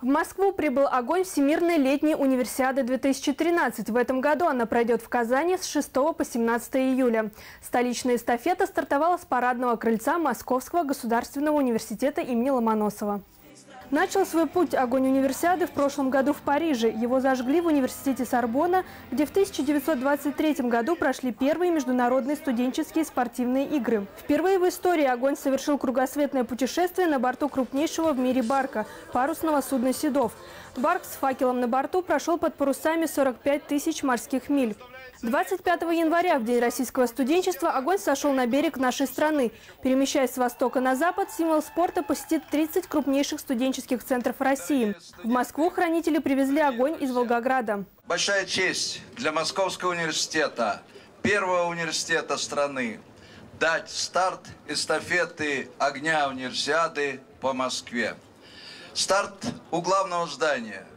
В Москву прибыл огонь Всемирной летней универсиады 2013. В этом году она пройдет в Казани с 6 по 17 июля. Столичная эстафета стартовала с парадного крыльца Московского государственного университета имени Ломоносова. Начал свой путь огонь универсиады в прошлом году в Париже. Его зажгли в университете Сорбона, где в 1923 году прошли первые международные студенческие спортивные игры. Впервые в истории огонь совершил кругосветное путешествие на борту крупнейшего в мире барка – парусного судна «Седов». Барк с факелом на борту прошел под парусами 45 тысяч морских миль. 25 января, в День российского студенчества, огонь сошел на берег нашей страны. Перемещаясь с востока на запад, символ спорта посетит 30 крупнейших студенческих центров России. В Москву хранители привезли огонь из Волгограда. Большая честь для Московского университета, первого университета страны, дать старт эстафеты огня универсиады по Москве. Старт у главного здания –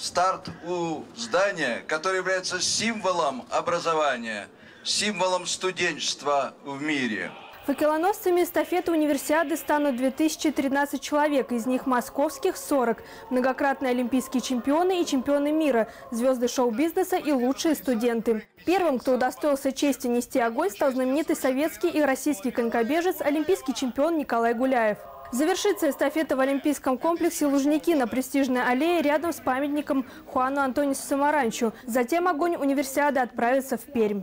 старт у здания, которое является символом образования, символом студенчества в мире. Факелоносцами эстафеты универсиады станут 2013 человек, из них московских 40, многократные олимпийские чемпионы и чемпионы мира, звезды шоу-бизнеса и лучшие студенты. Первым, кто удостоился чести нести огонь, стал знаменитый советский и российский конькобежец, олимпийский чемпион Николай Гуляев. Завершится эстафета в Олимпийском комплексе Лужники на престижной аллее рядом с памятником Хуану Антонису Самаранчу. Затем огонь универсиады отправится в Пермь.